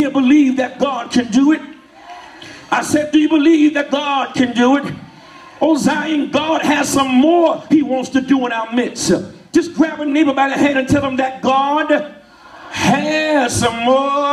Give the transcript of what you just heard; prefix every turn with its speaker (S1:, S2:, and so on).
S1: you believe that God can do it? I said, Do you believe that God can do it? Oh, Zion, God has some more He wants to do in our midst. Just grab a neighbor by the hand and tell them that God has some more